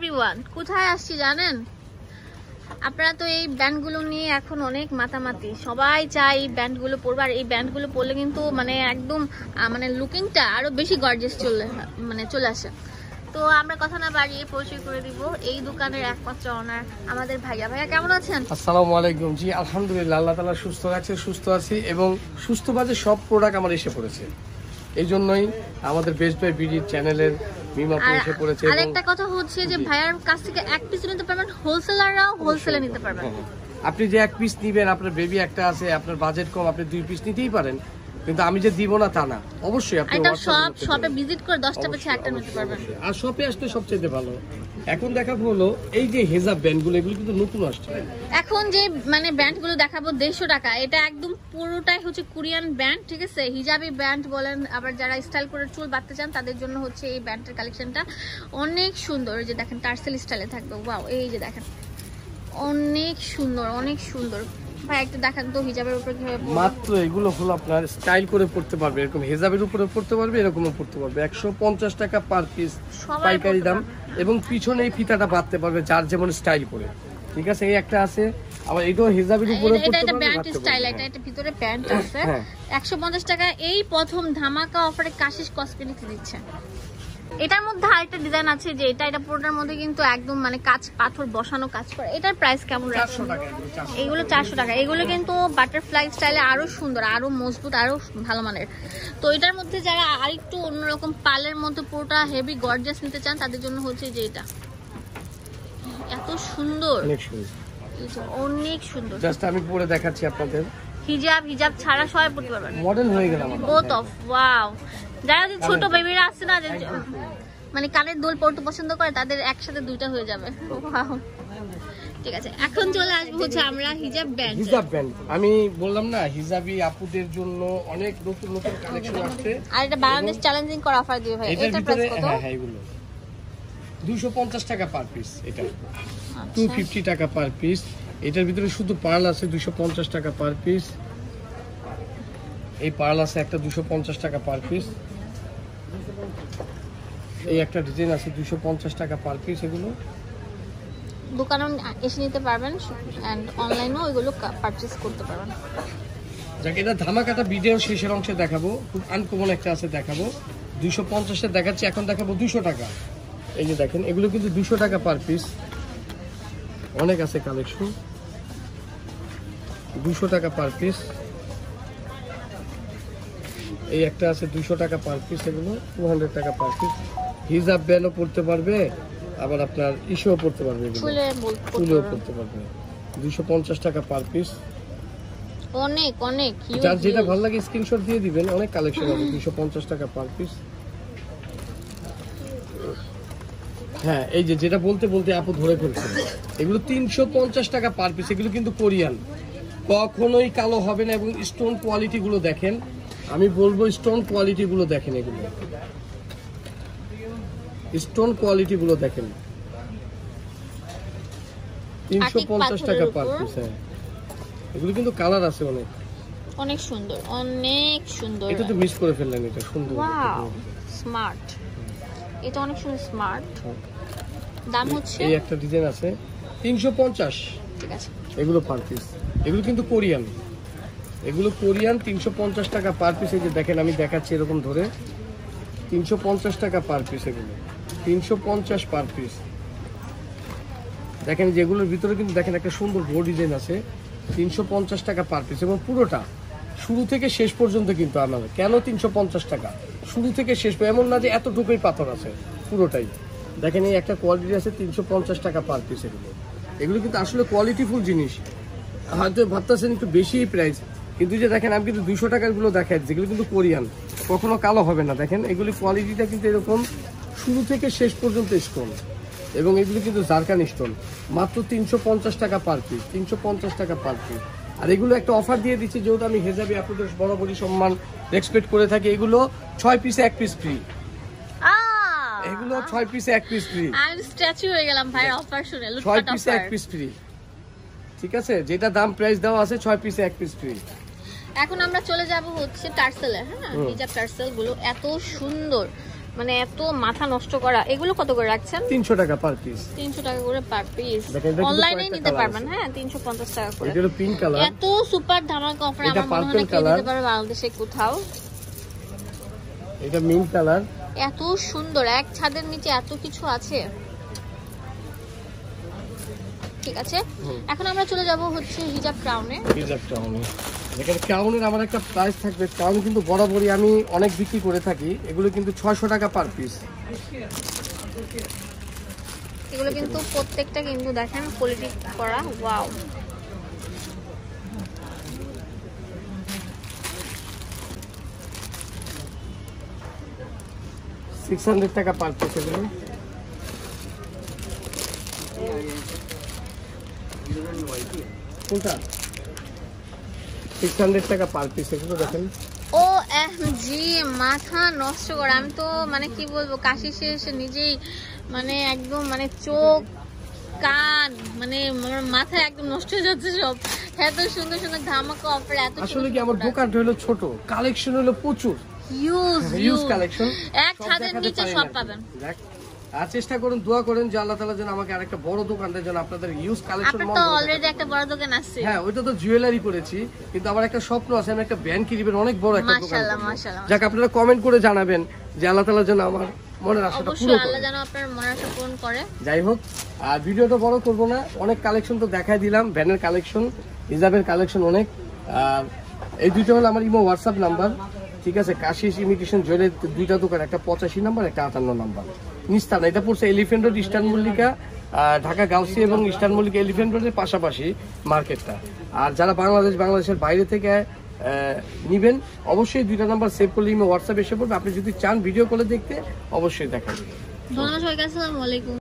Everyone কোথায় আসছি জানেন? আপনারা তো এই ব্যান্ডগুলো নিয়ে এখন অনেক মাতামাতি। সবাই চায় এই ব্যান্ডগুলো পরবার এই ব্যান্ডগুলো পরলে কিন্তু মানে একদম মানে লুকিংটা আরও বেশি গর্জেস চলে মানে চলে আসে। তো আমরা কথা না বাড়িয়ে পরিচয় করে দিব এই দোকানের একমাত্র অনার আমাদের ভাইয়া। ভাইয়া, কেমন আছেন? আসসালামু আলাইকুম। জি, আলহামদুলিল্লাহ, আল্লাহ তালা সুস্থ রাখছে সুস্থ আছি এবং সুস্থ বাজে সব প্রোডাক্ট আমার এসে পড়েছে। এই জন্যই আমাদের বেস্ট বাই বিডি চ্যানেলের মিমাপুর আর এসে পড়েছে এবং আরেকটা কথা হচ্ছে যে ভাইয়ার কাছ থেকে এক পিস নিতে পারবেন হোলসেলাররাও হোলসেলে নিতে পারবেন। হ্যাঁ, হ্যাঁ। আপনি যে এক পিস নিবেন আপনার বেবি একটা আছে আপনার বাজেট কম আপনি দুই পিস নিতেই পারেন। কিন্তু আমি যে দিব না তা না। অবশ্যই আপনি এটা সব শপে ভিজিট করে একটা নিতে পারবেন। আর শপে সবচেয়ে ভালো। এখন দেখাবো হলো এই যে হেজাব ব্যান্ডগুলো, এগুলো কিন্তু নতুন আসছে। এখন যে মানে ব্যান্ডগুলো দেখাবো দেড়শো টাকা, এটা একদম পুরোটাই হচ্ছে কোরিয়ান ব্যান্ড, ঠিক আছে? হিজাবি ব্যান্ড বলেন, আবার যারা স্টাইল করে চুল বাঁধতে চান, তাদের জন্য হচ্ছে এই ব্যান্ডের কালেকশনটা অনেক সুন্দর। যে দেখেন, টার্সেল স্টাইলে থাকবে, ওয়াও, এই যে দেখেন, অনেক সুন্দর অনেক সুন্দর। ভাই একটু দেখান তো হিজাবের উপর কীভাবে মাত্র এগুলো হলো আপনার স্টাইল করে পড়তে পারবে। এরকম হেজাবের উপরে পড়তে পারবে এরকমও পড়তে পারবে। একশো পঞ্চাশ টাকা পার পিস পাইকারি দাম এবং পিছনে এই ফিতাটা বাঁধতে পারবে যার যেমন স্টাইল করে। ঠিক আছে এই একটা আছে। আবার এটাও হেজাবের উপরে এটা- এটা পড়তে এটা প্যান্ট স্টাইল এটা। এটা ভিতরে প্যান্ট আছে। হ্যাঁ। একশো পঞ্চাশ টাকা এই প্রথম ধামাকা অফারে কাশিস কসমেটিক্স দিচ্ছে এটার মধ্যে আরেকটা ডিজাইন আছে যে এটা এটা পুরোটার মধ্যে কিন্তু একদম মানে কাজ পাথর বসানো কাজ করে। এটার প্রাইস কেমন রাখছেন এগুলো, চারশো টাকা। এগুলো কিন্তু বাটারফ্লাই স্টাইলে আরও সুন্দর আরও মজবুত আরও ভালো মানের। তো এটার মধ্যে যারা আরেকটু অন্যরকম পালের মধ্যে পুরোটা হেভি গর্জাস নিতে চান তাদের জন্য হচ্ছে যে এটা। এত সুন্দর। অনেক সুন্দর। অনেক সুন্দর। জাস্ট আমি পরে দেখাচ্ছি আপনাদের। হিজাব হিজাব ছাড়া সবাই পড়তে পারবেন মডেল হয়ে গেল আমার। বোথ অফ ওয়াও যারা যে ছোট বেবিরা আছে না মানে কানের দোল পড়তে পছন্দ করে তাদের একসাথে দুইটা হয়ে যাবে. ঠিক আছে এখন চলে আসব হচ্ছে আমরা হিজাব ব্যান্ড। হিজাব ব্যান্ড। আমি বললাম না হিজাবি আপুদের জন্য অনেক নতুন নতুন কালেকশন আসছে। আর এটা বাংলাদেশ চ্যালেঞ্জিং করা অফার ভাই। প্রাইস কত? হ্যাঁ হ্যাঁ এগুলো। টাকা পার পিস এটা। টু আচ্ছা। ফিফটি টাকা পার পিস এটার ভিতরে শুধু পার্ল আছে দুশো পঞ্চাশ টাকা পার পিস এই পার্ল আছে একটা দুশো পঞ্চাশ টাকা পার পিস। এই একটা ডিজাইন আছে দুশো পঞ্চাশ টাকা পার পিস এগুলো। এসে নিতে পারবেন এন্ড অনলাইনেও এগুলো পারচেজ করতে পারবেন। যাকে এটা ধামাকাটা ভিডিও শেষের অংশে দেখাবো। খুব আনকমন একটা আছে দেখাবো। দুশো পঞ্চাশে দেখাচ্ছি এখন দেখাবো দুশো টাকা। এই যে দেখেন এগুলো কিন্তু দুশো টাকা পার পিস অনেক আছে কালেকশন দুশো টাকা পার পিস এই একটা আছে দুশো টাকা পার পিস এগুলো টু হান্ড্রেড টাকা পার পিস হিজাব ব্যানও পড়তে পারবে আবার আপনার ইস্যুও পড়তে পারবে চুলেও পড়তে পারবে। দুশো পঞ্চাশ টাকা পার পিস অনেক অনেক যার যেটা ভালো লাগে স্ক্রিনশট দিয়ে দিবেন অনেক কালেকশন হবে দুশো পঞ্চাশ টাকা পার পিস হ্যাঁ এই যে যেটা বলতে বলতে আপু ধরে ফেলছে। এগুলো তিনশো পঞ্চাশ টাকা পার পিস এগুলো কিন্তু কোরিয়ান। কখনোই কালো হবে না এবং স্টোন কোয়ালিটি গুলো দেখেন আমি বলব স্টোন কোয়ালিটি গুলো দেখেন এগুলো। স্টোন কোয়ালিটি গুলো দেখেন। তিনশো পঞ্চাশ টাকা পার পিস হ্যাঁ। এগুলো কিন্তু কালার আছে অনেক। অনেক সুন্দর অনেক সুন্দর। এটা তো মিস করে ফেললেন এটা সুন্দর। স্মার্ট এটা অনেক সুন্দর স্মার্ট দাম হচ্ছে? এই একটা ডিজাইন আছে। তিনশো পঞ্চাশ। ঠিক আছে। এগুলো পার পিস এগুলো কিন্তু কোরিয়ান। এগুলো কোরিয়ান, তিনশো পঞ্চাশ টাকা পার পিস এই যে দেখেন, আমি দেখাচ্ছি এরকম ধরে। তিনশো পঞ্চাশ টাকা পার পিস এগুলো। তিনশো পঞ্চাশ পার পিস দেখেন যেগুলোর ভিতরে কিন্তু দেখেন একটা সুন্দর বো ডিজাইন আছে। তিনশো পঞ্চাশ টাকা পার পিস এবং পুরোটা শুরু থেকে শেষ পর্যন্ত কিন্তু আমার কেন তিনশো পঞ্চাশ টাকা? শুরু থেকে শেষ এমন না যে এতটুকুই পাথর আছে, পুরোটাই। দেখেন এই একটা কোয়ালিটি আছে, তিনশো পঞ্চাশ টাকা পার পিস এগুলো। এগুলো কিন্তু আসলে কোয়ালিটিফুল জিনিস। হয়তো ভাবতেছেন একটু বেশি প্রাইস কিন্তু যে দেখেন আমি কিন্তু দুশো টাকারগুলো দেখাই যেগুলো কিন্তু কোরিয়ান। কখনো কালো হবে না দেখেন এগুলি কোয়ালিটিটা কিন্তু এরকম শুরু থেকে শেষ পর্যন্ত স্টোন এবং এগুলি কিন্তু জারকান স্টোন মাত্র তিনশো পঞ্চাশ টাকা পার পিস তিনশো পঞ্চাশ টাকা পার পিস আর এগুলো একটা অফার দিয়ে দিচ্ছি যেহেতু আমি হেজাবি আপনাদের বরাবরই সম্মান রেসপেক্ট করে থাকি এগুলো ছয় পিসে এক পিস ফ্রি এগুলো ছয় পিসে এক পিস ফ্রি আমি স্ট্যাচু হয়ে গেলাম ভাই অফার শুনে ছয় পিসে এক পিস ফ্রি ঠিক আছে? যেটা দাম প্রাইস দেওয়া আছে ছয় পিসে এক পিস ফ্রি এখন আমরা চলে যাব হচ্ছে টার্সেলে হ্যাঁ? হিজাব টার্সেলগুলো এত সুন্দর মানে এত মাথা নষ্ট করা। এগুলো কত করে রাখছেন? তিনশো টাকা পার পিস তিনশো টাকা করে পার পিস কিন্তু অনলাইনে নিতে পারবেন হ্যাঁ? তিনশো পঞ্চাশ টাকা করে। এটা পিঙ্ক কালার এত সুপার ধামাকা অফার আমার মনে হয় কেউ দিতে পারবে বাংলাদেশে কোথাও। এটা মিন্ট কালার এত সুন্দর এক ছাদের নিচে এত কিছু আছে। ঠিক আছে? এখন আমরা চলে যাব হচ্ছে হিজাব ক্রাউনে হিজাব টাউনে এখানে ক্রাউনের আমার একটা প্রাইস থাকবে। ক্রাউন কিন্তু বরাবরই আমি অনেক বিক্রি করে থাকি। এগুলো কিন্তু ছয়শো টাকা পার পিস এগুলো কিন্তু প্রত্যেকটা কিন্তু দেখেন কোয়ালিটি করা ওয়াও সিক্স হান্ড্রেড টাকা পার পিস এগুলো। কোনটা? সিক্স হান্ড্রেড টাকা পার পিস এগুলো দেখেন। ও জি মাথা নষ্ট করে। আমি তো মানে কি বলব কাশি শেষ নিজেই মানে একদম মানে চোখ কান মানে আমার মাথা একদম নষ্ট হয়ে যাচ্ছে সব। এত সুন্দর সুন্দর ধামাকা অফার এত আসলে কি আমার দোকানটা হলো ছোট? কালেকশন হলো প্রচুর। ইউজ ইউজ কালেকশন ছাদের নিচে সব পাবেন। আর চেষ্টা করুন দোয়া করেন যে আল্লাহ তালা যেন আমাকে আরেকটা বড় দোকান দেয় যেন আপনাদের ইউজ কালেকশন তো অলরেডি একটা বড় দোকান আছে। হ্যাঁ ওইটা তো জুয়েলারি করেছি কিন্তু আমার একটা স্বপ্ন আছে আমি একটা ব্যাংক কিনবেন অনেক বড় একটা দোকান মাশাআল্লাহ মাশাআল্লাহ যাক আপনারা কমেন্ট করে জানাবেন যে আল্লাহ তালা যেন আমার মনের আশাটা পুরো করে আল্লাহ যেন আপনার মনের আশা পূরণ করে। যাই হোক আর ভিডিওটা বড় করব না অনেক কালেকশন তো দেখাই দিলাম ভ্যানের কালেকশন হিজাবের কালেকশন অনেক। আর এই দুইটা হলো আমার ইমো হোয়াটসঅ্যাপ নাম্বার ঠিক আছে? কাশিস ইমিগ্রেশন জুয়েলের দুইটা দোকান একটা পঁচাশি নাম্বার একটা আটান্ন নাম্বার নিস্তান এটা পড়ছে elephant road eastern Mallika Dhaka, Gausia এবং ইস্টার্ন মল্লিকা এলিফেন্ট রোডের পাশাপাশি মার্কেটটা। আর যারা বাংলাদেশ, বাংলাদেশের বাইরে থেকে নিবেন, অবশ্যই দুইটা নাম্বার সেভ করলে হোয়াটসঅ্যাপ এসে পড়বে। আপনি যদি চান ভিডিও কলে দেখতে, অবশ্যই দেখা যাবে ধন্যবাদ সবাইকে, আসসালামু আলাইকুম।